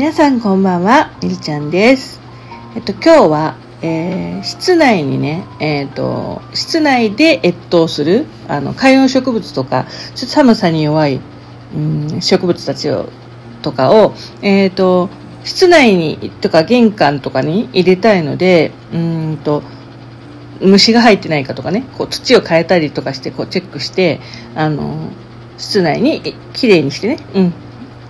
皆さんこんばんは、みりちゃんです。えっと、今日は、えー室内にね、えっと、室内で越冬する、あの、観葉植物とか、ちょっと寒さに弱い、うん、植物たちを、とかを、えっと、室内に、とか玄関とかに入れたいので、うんと、虫が入ってないかとかね、こう土を変えたりとかして、こうチェックして、あの、室内にきれいにしてね、うん、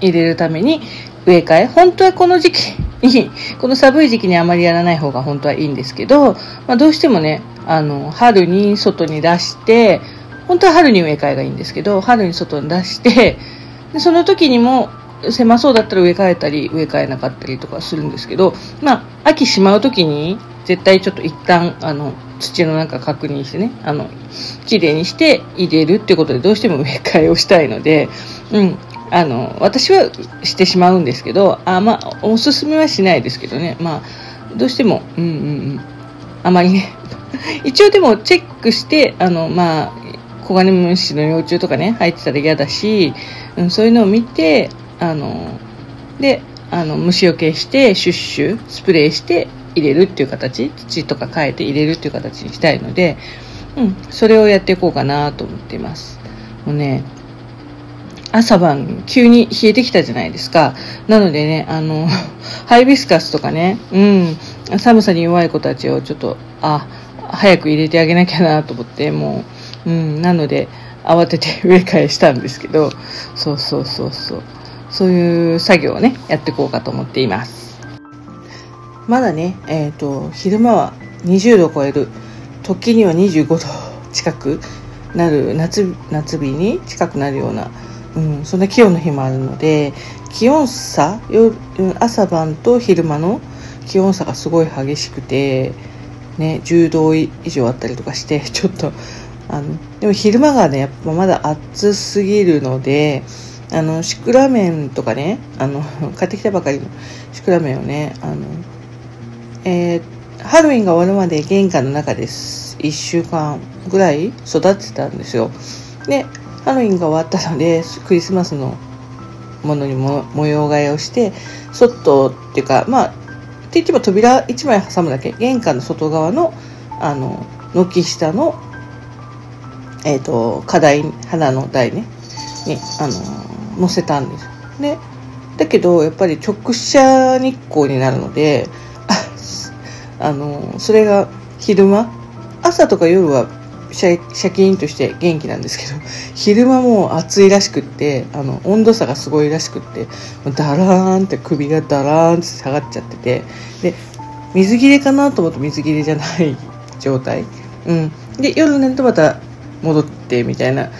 入れるために植え替え。本当はこの時期に、この寒い時期にあまりやらない方が本当はいいんですけど、まあどうしてもね、あの、春に外に出して、本当は春に植え替えがいいんですけど、春に外に出して、でその時にも狭そうだったら植え替えたり植え替えなかったりとかするんですけど、まあ、秋しまう時に絶対ちょっと一旦、あの、土の中確認してね、あの、綺麗にして入れるっていうことでどうしても植え替えをしたいので、うん、あの、私はしてしまうんですけど、あ、まあ、おすすめはしないですけどね、まあ、どうしても、うんうんうん、あまりね、一応でもチェックして、あの、まあ、コガネムシの幼虫とかね、入ってたら嫌だし、うん、そういうのを見て、あの、で、あの、虫除けして、シュッシュ、スプレーして入れるっていう形、土とか変えて入れるっていう形にしたいので、うん、それをやっていこうかなと思っています。もうね、朝晩急に冷えてきたじゃないですか。なのでね、あの、ハイビスカスとかね、うん、寒さに弱い子たちをちょっと、あ、早く入れてあげなきゃなと思って、もう、うん、なので、慌てて 植え替えしたんですけど、そうそうそうそう。そういう作業をね、やっていこうかと思っています。まだね、えっ、と、昼間は20度を超える、時には25度近くなる、夏、夏日に近くなるような、うん、そんな気温の日もあるので、気温差、朝晩と昼間の気温差がすごい激しくて、ね、10度以上あったりとかして、ちょっと、あの、でも昼間がね、やっぱまだ暑すぎるので、あの、シクラメンとかね、あの、買ってきたばかりのシクラメンをね、あの、えーハロウィンが終わるまで玄関の中です。1週間ぐらい育ってたんですよ。で、ハロウィンが終わったので、クリスマスのものにも模様替えをして、外っていうか、まあ、って言っても扉1枚挟むだけ、玄関の外側の、あの、軒下の、えっ、と、花台、花の台ね、に、あの、乗せたんです。で、だけど、やっぱり直射日光になるので、あの、それが昼間、朝とか夜はシャシャキーンとして元気なんですけど、昼間も暑いらしくって、あの、温度差がすごいらしくって、ダラーンって首がダラーンって下がっちゃってて、で、水切れかなと思って水切れじゃない状態。うん。で、夜になるとまた戻ってみたいな、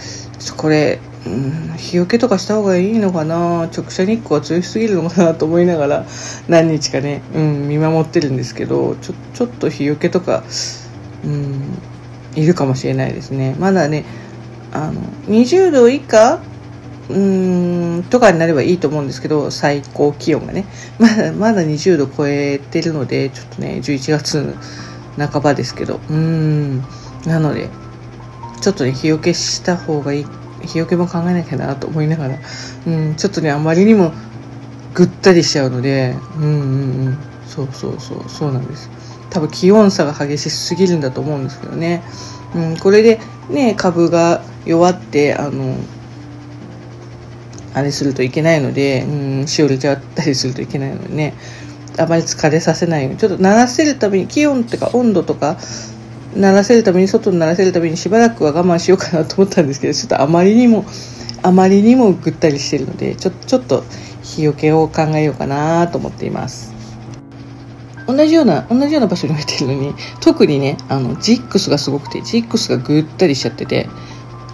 これ、うん、日よけとかした方がいいのかな？直射日光は強すぎるのかなと思いながら何日かね、うん、見守ってるんですけどちょちょっと日よけとか、うん、いるかもしれないですね。まだねあの20度以下うーんとかになればいいと思うんですけど最高気温がね。まだまだ20度超えてるのでちょっとね11月半ばですけど。うん。なのでちょっとね日よけした方がいい日よけも考えなきゃなと思いながら、うん、ちょっとねあまりにもぐったりしちゃうので。うんうんうん。そうそうそうそうなんです。多分気温差が激しすぎるんだと思うんですけどね、うん、これでね株が弱ってあのあれするといけないので、うん、しおれちゃったりするといけないのでねあまり疲れさせないように。ちょっと慣らせるために気温とか温度とか慣らせるために外に慣らせるためにしばらくは我慢しようかなと思ったんですけどちょっとあまりにもあまりにもぐったりしてるのでちょちょっと日よけを考えようかなと思っています。同じような同じような場所に置いてるのに特にねあのジックスがすごくてジックスがぐったりしちゃってて、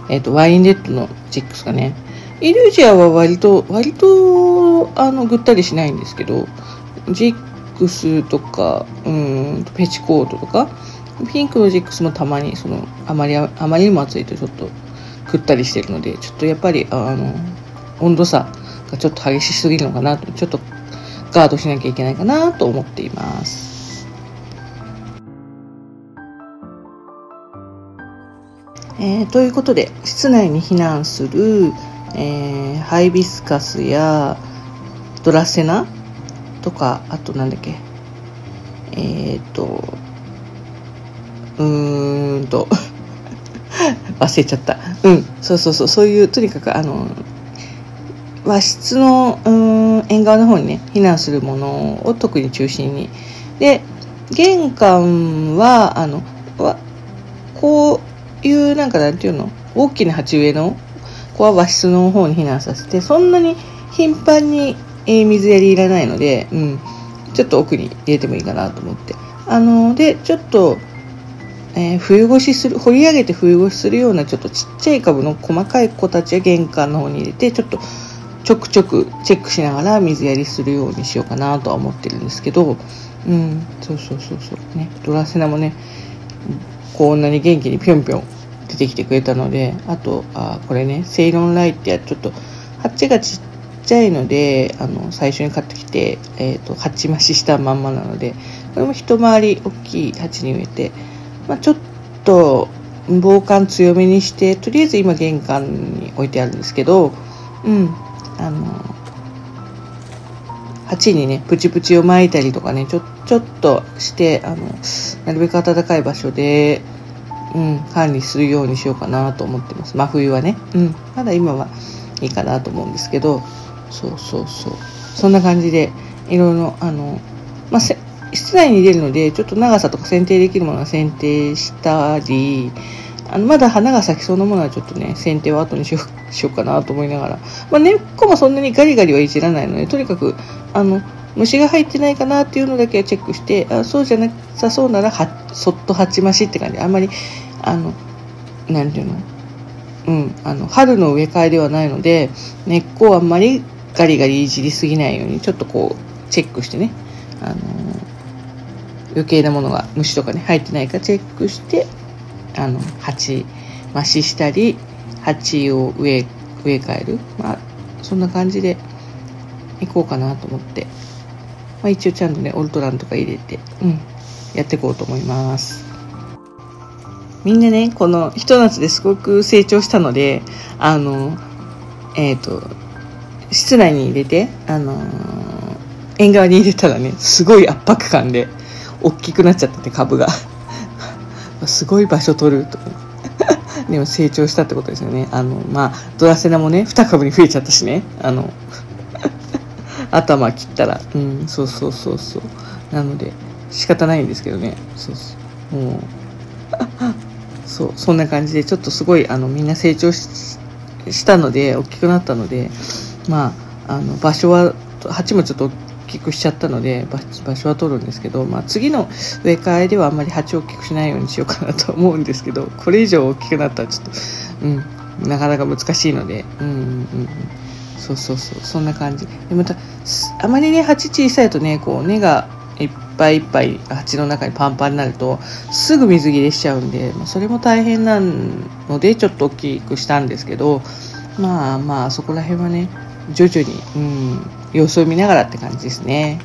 えっとワインレッドのジックスがねイルジアは割と割とあのぐったりしないんですけどジックスとかうんペチコートとかピンクのジックスもたまにそのあまりあまりにも暑いとちょっとぐったりしてるのでちょっとやっぱりあの温度差がちょっと激しすぎるのかなとちょっとガードしなきゃいけないかなと思っています。えーということで室内に避難する、えーハイビスカスやドラセナとかあとなんだっけえっ、とうーんと 忘れちゃったうんそうそうそうそういうとにかくあの和室のうん縁側の方にね避難するものを特に中心に。で玄関はあのわこういうなんかなんていうの？大きな鉢植えのここは和室の方に避難させてそんなに頻繁に、えー、水やりいらないので、うん、ちょっと奥に入れてもいいかなと思って。あのでちょっとえー、冬越しする掘り上げて冬越しするようなちょっとちっちゃい株の細かい子たちは玄関の方に入れてちょっとちょくちょくチェックしながら水やりするようにしようかなとは思ってるんですけどうんそうそうそうそう。ねドラセナもねこんなに元気にぴょんぴょん出てきてくれたのであとあこれねセイロンライってやちょっと鉢がちっちゃいのであの最初に買ってきて、えーと、鉢増ししたまんまなのでこれも一回り大きい鉢に植えて、まあ、ちょっと防寒強めにしてとりあえず今玄関に置いてあるんですけどうん。あの鉢にねプチプチを巻いたりとかねちょちょっとしてあのなるべく暖かい場所でうん、管理するようにしようかなと思ってます。真冬はね、うん、まだ今はいいかなと思うんですけど。そうそうそう。そんな感じでいろいろあの、まあ、室内に入れるのでちょっと長さとか剪定できるものは剪定したりあのまだ花が咲きそうなものはちょっとね剪定は後にしようかなと思いながら、まあ、根っこもそんなにガリガリはいじらないのでとにかくあの虫が入ってないかなっていうのだけはチェックしてあそうじゃなさそうならはそっと鉢増しって感じ。あんまりあの何ていうの？うんあの春の植え替えではないので根っこをあんまりガリガリいじりすぎないようにちょっとこうチェックしてね。あの余計なものが虫とかね入ってないかチェックしてあの鉢増ししたり鉢を植え植え替える。まあそんな感じでいこうかなと思って。まあ、一応ちゃんとねオルトランとか入れて、うん、やっていこうと思います。みんなねこのひと夏ですごく成長したのであのえっ、ー、と室内に入れてあの縁側に入れたらねすごい圧迫感で大きくなっちゃってて株が。すごい場所取ると。でも成長したってことですよね。あのまあドラセナもね2株に増えちゃったしね。あの頭切ったら。うんそうそうそうそう。なので仕方ないんですけどね。そうそう。もう そうそんな感じでちょっとすごいあのみんな成長したので大きくなったのでまああの場所は鉢もちょっときくしちゃったので場所は取るんですけど、まあ、次の植え替えではあんまり鉢を大きくしないようにしようかなと思うんですけどこれ以上大きくなったらちょっとうんなかなか難しいのでうんうんうん。そうそうそうそんな感じ。でまたあまりね鉢小さいとねこう根がいっぱいいっぱい鉢の中にパンパンになるとすぐ水切れしちゃうんで、まあ、それも大変なのでちょっと大きくしたんですけどまあまあそこら辺はね徐々に、うん、様子を見ながらって感じですね。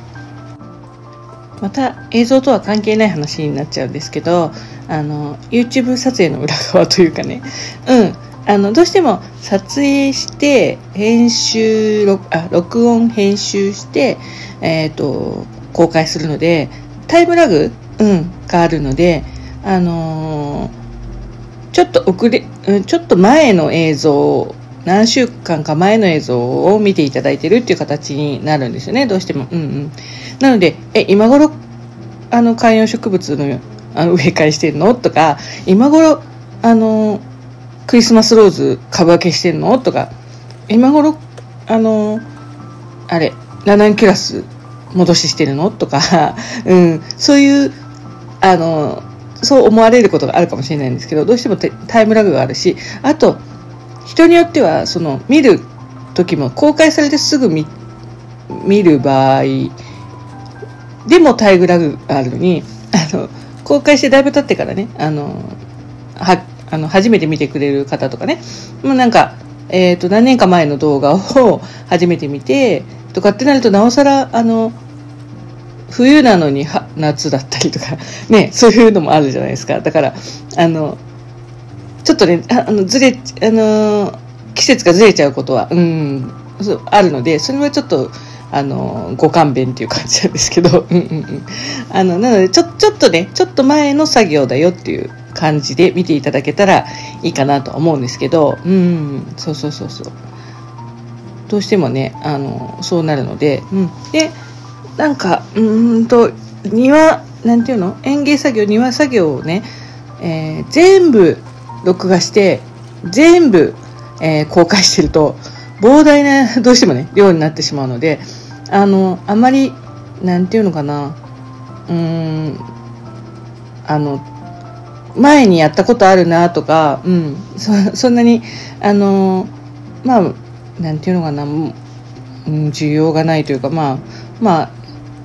また映像とは関係ない話になっちゃうんですけどあの YouTube 撮影の裏側というかねうんあのどうしても撮影して編集録あ録音編集して、えーと、公開するのでタイムラグ、うん、があるので、あのー、ちょっと遅れ、うん、ちょっと前の映像何週間か前の映像を見ていただいてるっていう形になるんですよね。どうしても。うんうん、なのでえ今頃あの観葉植物のあの植え替えしてるの？とか今頃あのクリスマスローズ株分けしてんの？とか、今頃、あの、あれ、ラナンキュラス戻ししてるの？とか、うん、そういう、あの、そう思われることがあるかもしれないんですけど、どうしてもタイムラグがあるし、あと、人によっては、その、見る時も公開されてすぐ見、見る場合でもタイムラグがあるのに、あの、公開してだいぶ経ってからね、あの、はあの初めて見てくれる方とかねもうなんか、えーと、何年か前の動画を 初めて見てとかってなるとなおさらあの冬なのには夏だったりとかねそういうのもあるじゃないですか。だからあのちょっとねあのずれあの季節がずれちゃうことはうんあるのでそれはちょっとあのご勘弁っていう感じなんですけど うんうんうん。あのなのでちょちょっとねちょっと前の作業だよっていう感じで見ていただけたらいいかなと思うんですけどうんそうそうそうそう。どうしてもねあのそうなるので、うん、でなんかうんと庭なんていうの？園芸作業庭作業をね、えー、全部録画して全部、えー、公開してると膨大な どうしてもね量になってしまうのであのあまりなんていうのかなうーんあの前にやったことあるなとか、うん、そそんなにあのまあなんていうのかな、うん、需要がないというかまあまあ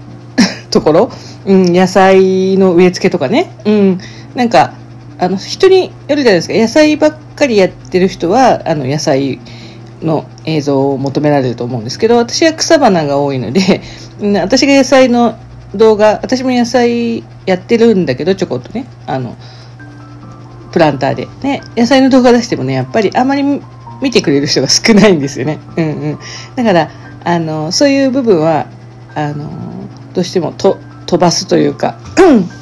ところ、うん、野菜の植え付けとかね、うん、なんかあの人によるじゃないですか。野菜ばっかりやってる人はあの野菜の映像を求められると思うんですけど私は草花が多いので 私が野菜の動画私も野菜やってるんだけどちょこっとねあのプランターで。ね野菜の動画出してもねやっぱりあまり見てくれる人が少ないんですよね、うんうん、だからあのそういう部分はあのどうしてもと飛ばすというか、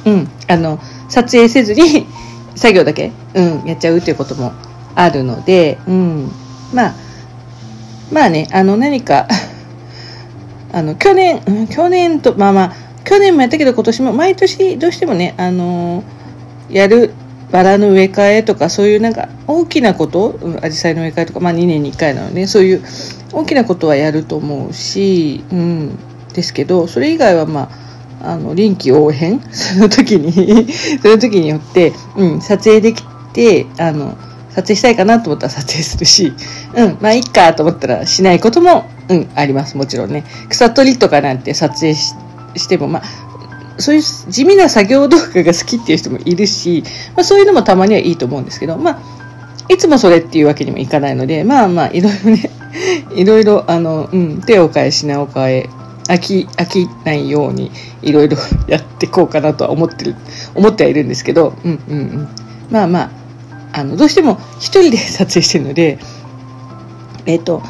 うん、あの撮影せずに作業だけ、うん、やっちゃうということもあるので、うん、まあまあねあの何か あの去年、去年とまあまあ去年もやったけど今年も毎年どうしてもねあのやるバラの植え替えとかそういうなんか大きなことアジサイの植え替えとかまあ2年に1回なので、ね、そういう大きなことはやると思うし、うん、ですけどそれ以外はまああの臨機応変？その時に その時によって、うん、撮影できてあの撮影したいかなと思ったら撮影するし、うん、まあいいかと思ったらしないことも、うん、あります。もちろんね。草取りとかなんて撮影しても、まあ、そういう地味な作業動画が好きっていう人もいるし、まあそういうのもたまにはいいと思うんですけど、まあ、いつもそれっていうわけにもいかないので、まあまあ、いろいろね、いろいろ、あの、うん、手を変え品を変え、飽き、飽きないように、いろいろやっていこうかなとは思ってる、思ってはいるんですけど、うんうんうん。まあまあ、あのどうしても1人で撮影してるので、えっ、ー、と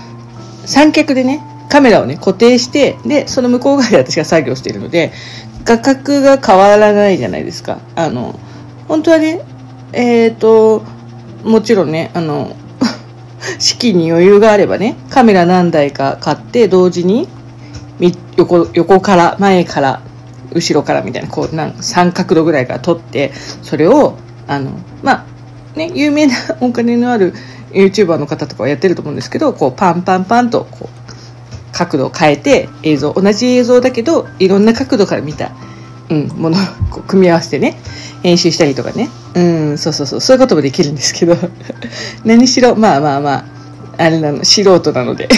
三脚でねカメラをね固定してでその向こう側で私が作業しているので画角が変わらないじゃないですかあの本当はねえっ、ー、ともちろんねあの 資金に余裕があればねカメラ何台か買って同時に横横から前から後ろからみたいなこうなん3角度ぐらいから撮ってそれをあのまあね、有名なお金のある YouTuber の方とかはやってると思うんですけどこうパンパンパンとこう角度を変えて映像同じ映像だけどいろんな角度から見た、うん、ものを組み合わせてね編集したりとかね。うんそうそうそうそういうこともできるんですけど。何しろまあまあまああれなの素人なので。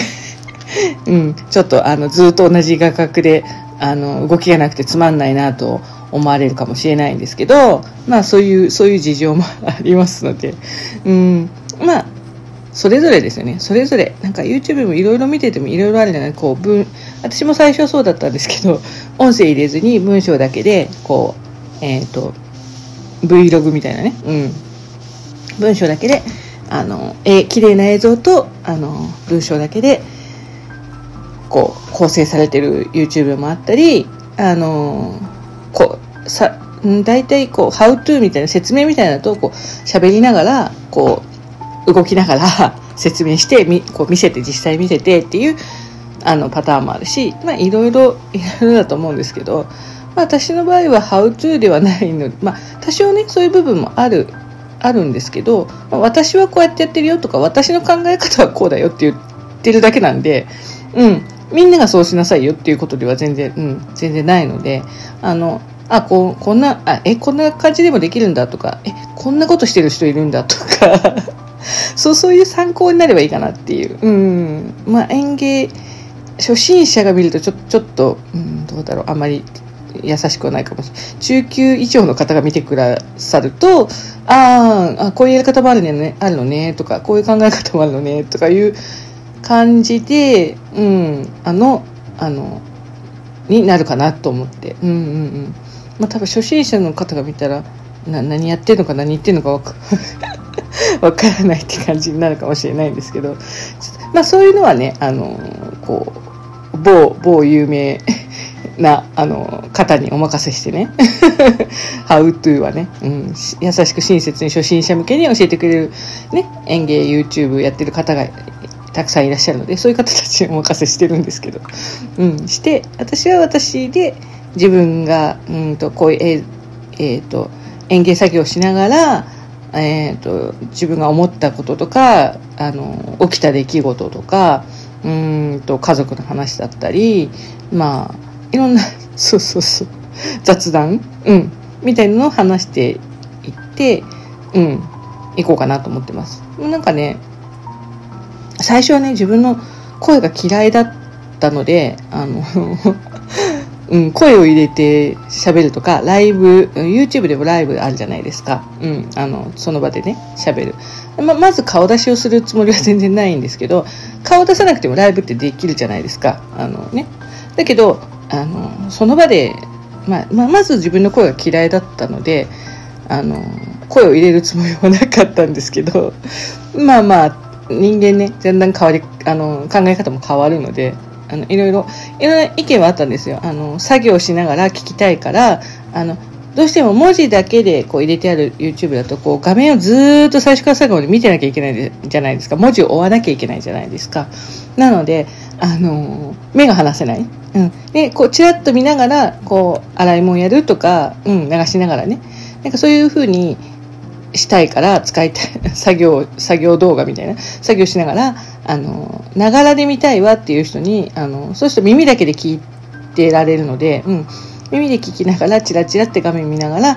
うん、ちょっとあのずっと同じ画角であの動きがなくてつまんないなと思われるかもしれないんですけど、まあそういう、そういう事情もありますので、うん、まあ、それぞれですよね。それぞれ。なんか YouTube もいろいろ見ててもいろいろあるじゃない？こう、文、私も最初はそうだったんですけど、音声入れずに文章だけで、こう、えっ、ー、と、Vlog みたいなね、うん。文章だけで、あの、え、綺麗な映像と、あの、文章だけで、こう、構成されてる YouTube もあったり、あの、こうさ大体こう「How to」みたいな説明みたいなとこう喋りながらこう動きながら 説明してみこう見せて実際見せてっていうあのパターンもあるしまあいろいろいろいろだと思うんですけど、まあ、私の場合は「How to」ではないのでまあ多少ねそういう部分もあるあるんですけど、私はこうやってやってるよとか私の考え方はこうだよって言ってるだけなんでうん。みんながそうしなさいよっていうことでは全然、うん、全然ないので、あの、あ、こう、こんな、あ、え、こんな感じでもできるんだとか、え、こんなことしてる人いるんだとか そう、そういう参考になればいいかなっていう。うん。まあ、園芸、初心者が見るとちょ、ちょっと、うん、どうだろう、あまり優しくはないかもしれない。中級以上の方が見てくださると、ああ、こういうやり方もあるね、あるのね、とか、こういう考え方もあるのね、とかいう感じで、うん、あの、あの、になるかなと思って。うんうんうん。まあ多分初心者の方が見たら、な何やってるのか何言ってるのかわか わからないって感じになるかもしれないんですけど、まあそういうのはね、あの、こう、某某有名なあの方にお任せしてね「How to」はね、うん、優しく親切に初心者向けに教えてくれる、ね、園芸 YouTube やってる方がたくさんいらっしゃるのでそういう方たちにお任せしてるんですけど、うん、して私は私で自分がうんとこういう、えー、えー、と園芸作業をしながらえーと、自分が思ったこととかあの起きた出来事とかうんと家族の話だったりまあいろんな そうそうそう雑談、うん、みたいなのを話していってうん行こうかなと思ってます。なんかね最初はね自分の声が嫌いだったのであの うん、声を入れて喋るとか、ライブ、YouTube でもライブあるじゃないですか。うん、あの、その場でね、喋る。ま、まず顔出しをするつもりは全然ないんですけど、顔出さなくてもライブってできるじゃないですか。あのね。だけど、あの、その場で、まあ、まあ、まず自分の声が嫌いだったので、あの、声を入れるつもりはなかったんですけど、まあまあ、人間ね、だんだん変わり、あの、考え方も変わるので、あのいろいろいろんな意見はあったんですよ。あの作業しながら聞きたいからあのどうしても文字だけでこう入れてある YouTube だとこう画面をずっと最初から最後まで見てなきゃいけないじゃないですか。文字を追わなきゃいけないじゃないですか。なのであの目が離せない、うん、でこうちらっと見ながらこう洗い物やるとか、うん、流しながらね。なんかそういうふうにしたいから使いたい 作業作業動画みたいな作業しながらあのながらで見たいわっていう人にあのそうすると耳だけで聞いてられるので、うん、耳で聞きながらチラチラって画面見ながらっ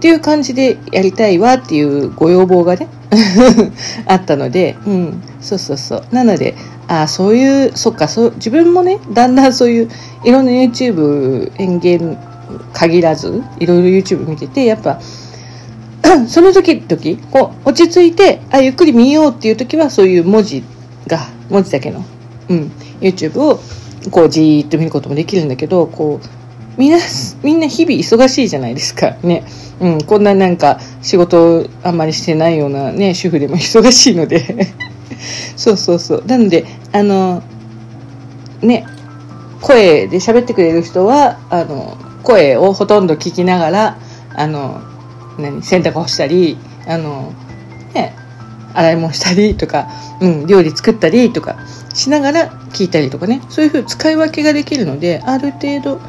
ていう感じでやりたいわっていうご要望がね あったので、うん、そうそうそう。なのでああそういうそっかそう自分もねだんだん そういういろんな YouTube 園芸限らずいろいろ YouTube 見ててやっぱその時々こう落ち着いてあゆっくり見ようっていう時はそういう文字が文字だけの、うん、YouTube をこうじーっと見ることもできるんだけどこうみんなみんな日々忙しいじゃないですか。ね、うん、こんななんか仕事あんまりしてないようなね主婦でも忙しいので。そうそうそう。なのであのね声で喋ってくれる人はあの声をほとんど聞きながらあの何洗濯干したりあのね洗い物したりとか、うん、料理作ったりとかしながら聞いたりとかねそういうふうに使い分けができるのである程度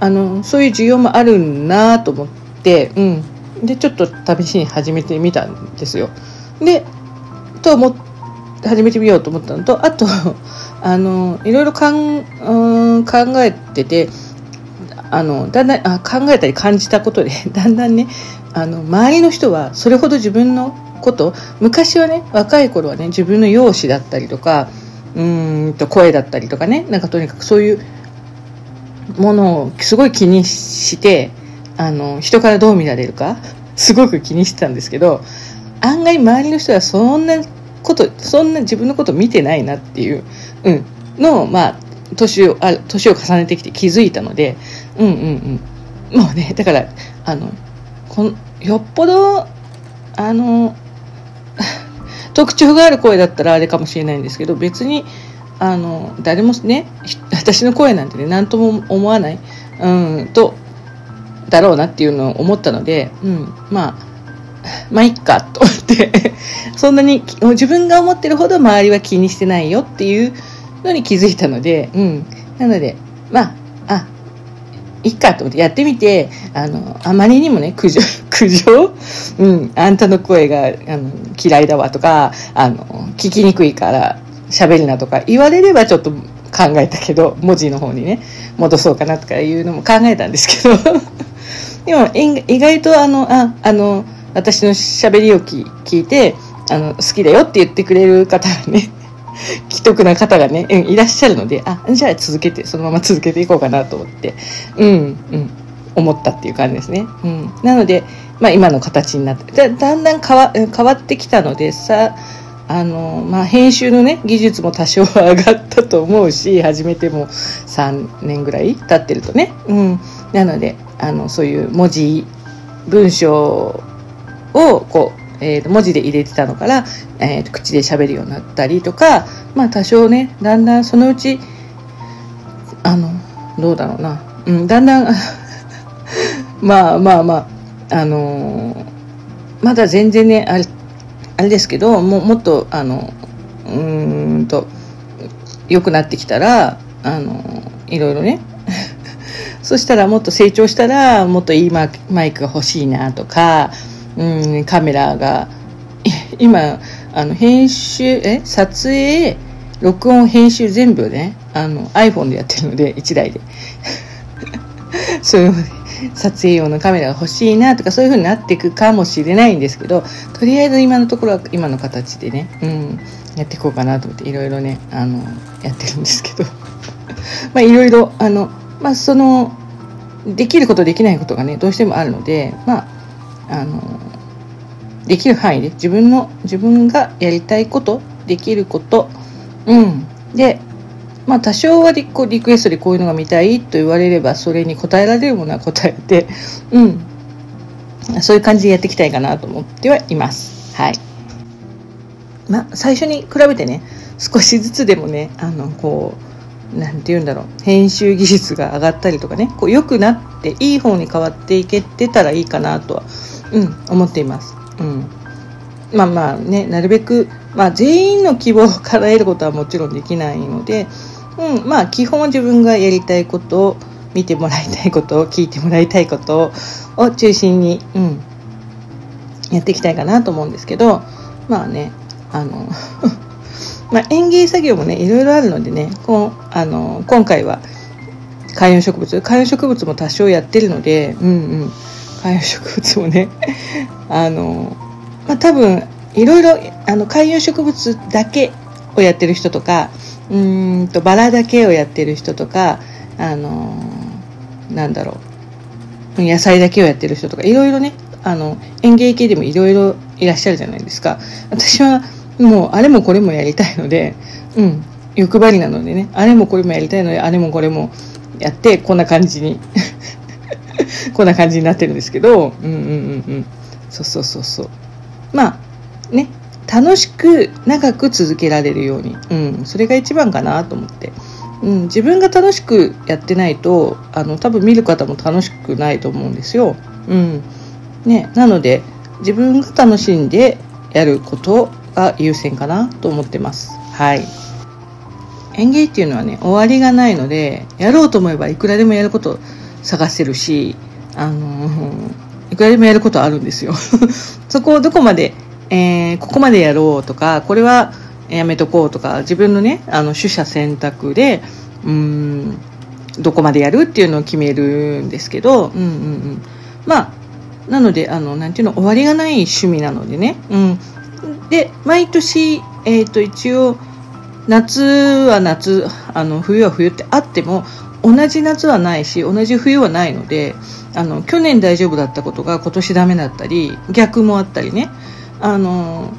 あのそういう需要もあるなと思って、うん、でちょっと試しに始めてみたんですよ。でと思って始めてみようと思ったのとあとあのいろいろかん、うん、考えててあのだんだんあ考えたり感じたことで だんだんねあの周りの人はそれほど自分のこと昔はね若い頃はね自分の容姿だったりとかうんと声だったりとかねなんかとにかくそういうものをすごい気にしてあの人からどう見られるかすごく気にしてたんですけど案外周りの人はそんなことそんな自分のこと見てないなっていう、うん、のをまあ年をあ年を重ねてきて気づいたのでうんうんうん。もうねだからあのこんよっぽどあの 特徴がある声だったらあれかもしれないんですけど別にあの誰もね 私の声なんてね何とも思わないうんとだろうなっていうのを思ったので、うん、まあまあいっかと思って そんなに自分が思ってるほど周りは気にしてないよっていうのに気づいたので、うん、なのでまああいっかと思ってやってみてあのあまりにもね苦情 苦情、うん、あんたの声があの嫌いだわとかあの聞きにくいから喋るなとか言われればちょっと考えたけど文字の方にね戻そうかなとかいうのも考えたんですけど。でも意外とあのああの私の喋りを聞いてあの好きだよって言ってくれる方がね既得な方がね、うん、いらっしゃるので、あ、じゃあ続けて、そのまま続けていこうかなと思って、うん、うん、思ったっていう感じですね。うん。なので、まあ今の形になって、だんだん変わ変わってきたのでさ、あの、まあ編集のね、技術も多少は上がったと思うし、始めても3年ぐらい経ってるとね。うん。なので、あの、そういう文字、文章をこう、えー、文字で入れてたのから、えー、口で喋るようになったりとか、まあ多少ね、だんだんそのうちあのどうだろうな、うん、だんだん まあまあまああのー、まだ全然ねあれあれですけどももっとあのうんと良くなってきたらあのいろいろね。そしたらもっと成長したらもっといいマイクが欲しいなとか、うん、カメラが 今あの編集え撮影録音編集全部ねあの iPhone でやってるので1台で。そういう撮影用のカメラが欲しいなとかそういう風になっていくかもしれないんですけどとりあえず今のところは今の形でね、うん、やっていこうかなと思っていろいろねあのやってるんですけど。まあいろいろあのまあそのできることできないことがねどうしてもあるのでまああのできる範囲で自分の自分がやりたいことできること。うん。でまあ多少はリクリクエストでこういうのが見たいと言われればそれに答えられるものは答えてうん。そういう感じでやっていきたいかなと思ってはいます。はい。まあ最初に比べてね少しずつでもねあのこう何て言うんだろう。編集技術が上がったりとかねこう良くなっていい方に変わっていけてたらいいかなとは、うん、思っています。うん、まあまあねなるべく、まあ、全員の希望を叶えることはもちろんできないので、うん、まあ基本は自分がやりたいことを見てもらいたいことを聞いてもらいたいことを中心に、うん、やっていきたいかなと思うんですけどまあねあの ま、園芸作業もねいろいろあるのでねこうあの今回は観葉植物観葉植物も多少やってるので、うんうん、観葉植物もねあの、まあ、多分いろいろあの観葉植物だけをやってる人とかうんとバラだけをやってる人とかあのなんだろう野菜だけをやってる人とかいろいろねあの園芸系でもいろいろいらっしゃるじゃないですか。私はもうあれもこれもやりたいのでうん欲張りなのでねあれもこれもやりたいのであれもこれもやってこんな感じに こんな感じになってるんですけどうんうんうんうん。そうそうそうそう。まあね楽しく長く続けられるように、うん、それが一番かなと思って、うん、自分が楽しくやってないとあの多分見る方も楽しくないと思うんですよ、うん。ね、なので自分が楽しんでやることが優先かなと思ってます。はい。演芸っていうのはね終わりがないのでやろうと思えばいくらでもやること探せるしあのいくらでもやることあるんですよ。そこをどこまでえー、ここまでやろうとかこれはやめとこうとか自分のねあの取捨選択でうんどこまでやるっていうのを決めるんですけど、うんうんうん、まあなのであのなんていうの終わりがない趣味なのでね、うん、で毎年、えーと、一応夏は夏あの冬は冬ってあっても同じ夏はないし同じ冬はないのであの去年大丈夫だったことが今年ダメだったり逆もあったりね。あの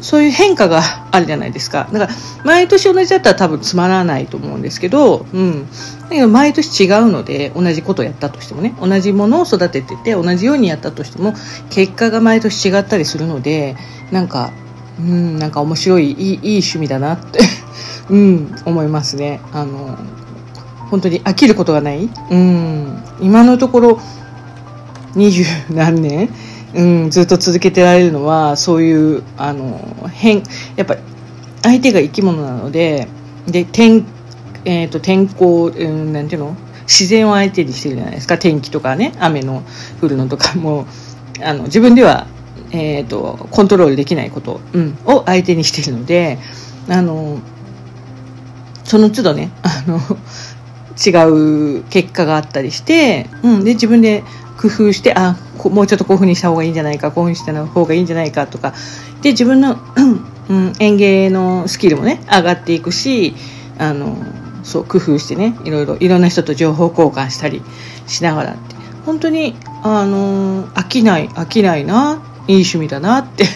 そういう変化が あるじゃないですか。だから毎年同じだったら多分つまらないと思うんですけど、うん、だけど毎年違うので同じことをやったとしてもね同じものを育ててて同じようにやったとしても結果が毎年違ったりするのでなんかうんなんか面白いいいいい趣味だなって うん思いますね。あの本当に飽きることがない。うん。今のところ二十何年うん、ずっと続けてられるのはそういうあの変やっぱ相手が生き物なのでで天,、えーと、天候、うん、なんていうの？自然を相手にしてるじゃないですか。天気とかね雨の降るのとかもあの自分では、えーと、コントロールできないこと、うん、を相手にしているのであのその都度ねあの違う結果があったりして、うん、で自分で工夫してあもうちょっとこういうふうにした方がいいんじゃないかこういうふうにした方がいいんじゃないかとか。で自分の、うん、園芸のスキルもね上がっていくしあのそう工夫してねいろいろいろんな人と情報交換したりしながらって。本当にあの飽きない飽きないないい趣味だなって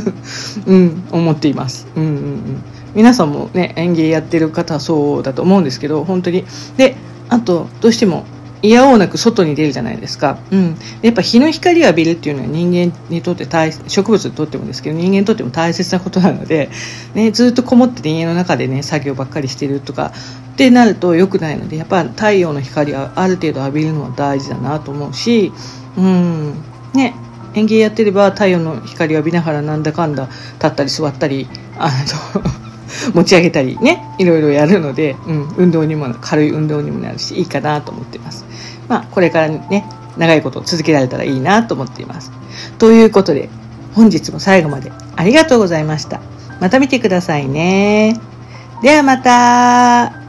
うん、思っています。うんうんうん。皆さんもね園芸やってる方はそうだと思うんですけど本当にであとどうしても嫌おうなく外に出るじゃないですか。うん。やっぱ日の光を浴びるっていうのは人間にとって大、植物にとってもですけど、人間にとっても大切なことなので、ね、ずっとこもってて家の中でね、作業ばっかりしてるとか、ってなると良くないので、やっぱ太陽の光はある程度浴びるのは大事だなと思うし、うん、ね、園芸やってれば太陽の光を浴びながらなんだかんだ立ったり座ったり、あの持ち上げたりね、いろいろやるので、うん、運動にも、軽い運動にもなるし、いいかなと思っています。まあ、これからね、長いこと続けられたらいいなと思っています。ということで、本日も最後までありがとうございました。また見てくださいね。ではまた